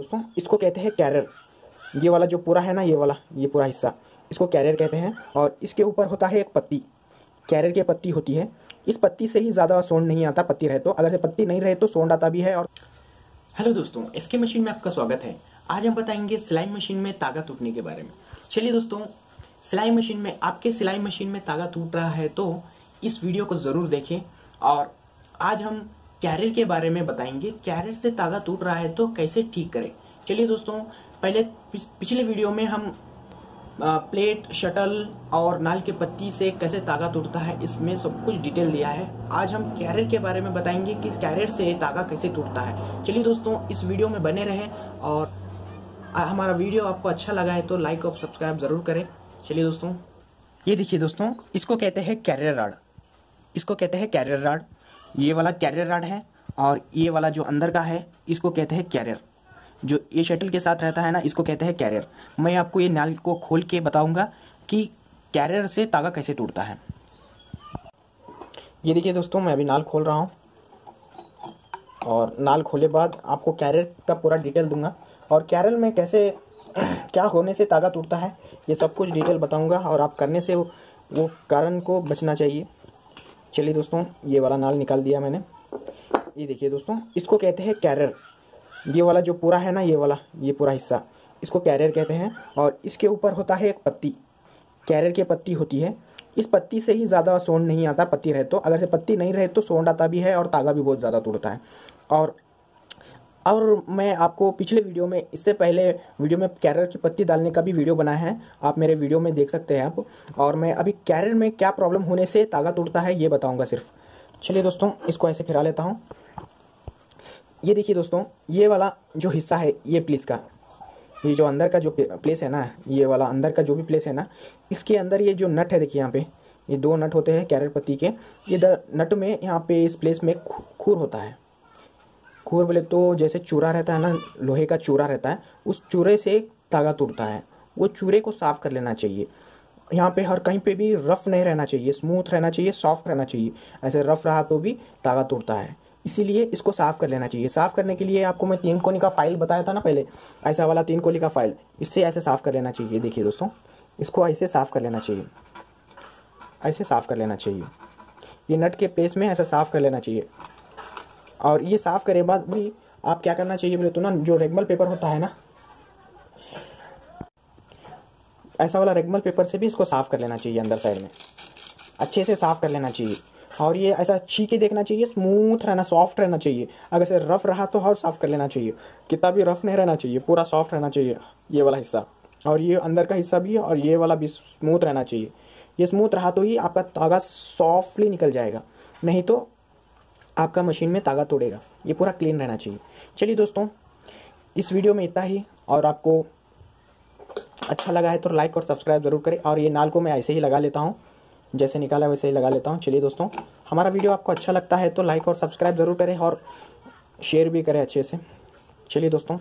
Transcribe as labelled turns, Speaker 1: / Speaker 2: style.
Speaker 1: दोस्तों, इसको कहते हैं कैरियर ये वाला जो पूरा है ना, ये वाला, ये पूरा हिस्सा, इसको कैरियर कहते हैं और इसके ऊपर होता है एक पत्ती। कैरियर की पत्ती होती है। इस पत्ती से ही ज़्यादा सोंड नहीं आता, पत्ती रहे तो। अगर से पत्ती नहीं रहे तो सोंड आता भी है और
Speaker 2: हेलो दोस्तों इसके मशीन में आपका स्वागत है। आज हम बताएँगे सिलाई मशीन में तागा टूटने के बारे में। चलिए दोस्तों, सिलाई मशीन में आपके सिलाई मशीन में तागा टूट रहा है तो इस वीडियो को ज़रूर देखें और आज हम कैरियर के बारे में बताएँगे। कैरियर से तागा टूट रहा है तो कैसे ठीक करें? चलिए दोस्तों, पहले पिछले वीडियो में हम प्लेट, शटल और नाल के पत्ती से कैसे तागा टूटता है इसमें सब कुछ डिटेल दिया है। आज हम कैरियर के बारे में बताएँगे कि कैरियर से तागा कैसे टूटता है। चलिए दोस्तों, इस वीडियो में बने रहें और हमारा वीडियो आपको अच्छा लगा है तो लाइक और सब्सक्राइब ज़रूर करें। चलिए दोस्तों,
Speaker 1: ये देखिए दोस्तों, इसको कहते हैं कैरियर राड। इसको कहते हैं कैरियर राड। ये वाला कैरियर राड है और ये वाला जो अंदर का है इसको कहते हैं कैरियर जो ये शटल के साथ रहता है ना इसको कहते हैं कैरियर मैं आपको ये नाल को खोल के बताऊँगा कि कैरियर से तागा कैसे टूटता है. ये देखिए दोस्तों मैं अभी नाल खोल रहा हूँ और नाल खोले बाद आपको कैरियर का पूरा डिटेल दूँगा. और कैरियर में कैसे क्या होने से तागा टूटता है ये सब कुछ डिटेल बताऊँगा और आप करने से वो, वो कारण को बचना चाहिए. चलिए दोस्तों, ये वाला नाल निकाल दिया मैंने। ये देखिए दोस्तों, इसको कहते हैं कैरियर ये वाला जो पूरा है ना, ये वाला, ये पूरा हिस्सा, इसको कैरियर कहते हैं और इसके ऊपर होता है एक पत्ती। कैरियर की पत्ती होती है। इस पत्ती से ही ज़्यादा सोंड नहीं आता, पत्ती रहे तो। अगर से पत्ती नहीं रहे तो सोंड आता भी है और तागा भी बहुत ज़्यादा तोड़ता है। और और मैं आपको पिछले वीडियो में, इससे पहले वीडियो में कैरियर की पत्ती डालने का भी वीडियो बनाया है। आप मेरे वीडियो में देख सकते हैं आप। और मैं अभी कैरियर में क्या प्रॉब्लम होने से तागा टूटता है, ये बताऊँगा सिर्फ़। चलिए दोस्तों, इसको ऐसे फिरा लेता हूँ। ये देखिए दोस्तों, ये वाला जो हिस्सा है, ये प्लेस का, ये जो अंदर का जो प्लेस है ना, ये वाला अंदर का जो भी प्लेस है ना, इसके अंदर ये जो नट है, देखिए यहाँ पे, ये दो नट होते हैं कैरर पत्ती के। ये नट में, यहाँ पे इस प्लेस में खूर होता है। खूर बोले तो जैसे चूरा रहता है ना, लोहे का चूरा रहता है, उस चूरे से तागा टूटता है। वो चूरे को साफ़ कर लेना चाहिए। यहाँ पे हर कहीं पे भी रफ नहीं रहना चाहिए, स्मूथ रहना चाहिए, सॉफ्ट रहना चाहिए। ऐसे रफ रहा तो भी तागा टूटता है। इसीलिए इसको साफ़ कर लेना चाहिए। साफ़ करने के लिए आपको मैं तीन कोनी का फ़ाइल बताया था ना पहले? ऐसा वाला तीन कोनी का फ़ाइल इससे ऐसे साफ़ कर लेना चाहिए। देखिए दोस्तों, इसको ऐसे साफ़ कर लेना चाहिए। ऐसे साफ़ कर लेना चाहिए। ये नट के प्लेस में ऐसा साफ़ कर लेना चाहिए। और ये साफ़ करे बाद भी आप क्या करना चाहिए बोले तो ना, जो रेगमल पेपर होता है ना, ऐसा वाला रेगमल पेपर से भी इसको साफ़ कर लेना चाहिए अंदर साइड में। अच्छे से साफ़ कर लेना चाहिए। और ये ऐसा छीके देखना चाहिए स्मूथ रहना सॉफ्ट रहना चाहिए। अगर से रफ रहा तो और साफ़ कर लेना चाहिए। कितना भी रफ नहीं रहना चाहिए, पूरा सॉफ्ट रहना चाहिए, ये वाला हिस्सा। और ये अंदर का हिस्सा भी है और ये वाला भी स्मूथ रहना चाहिए। ये स्मूथ रहा तो ही आपका तागा सॉफ्टली निकल जाएगा। नहीं तो आपका मशीन में तागा तोड़ेगा। ये पूरा क्लीन रहना चाहिए। चलिए दोस्तों, इस वीडियो में इतना ही। और आपको अच्छा लगा है तो लाइक और सब्सक्राइब ज़रूर करें। और ये नाल को मैं ऐसे ही लगा लेता हूँ। जैसे निकाला वैसे ही लगा लेता हूँ। चलिए दोस्तों, हमारा वीडियो आपको अच्छा लगता है तो लाइक और सब्सक्राइब ज़रूर करें और शेयर भी करें अच्छे से। चलिए दोस्तों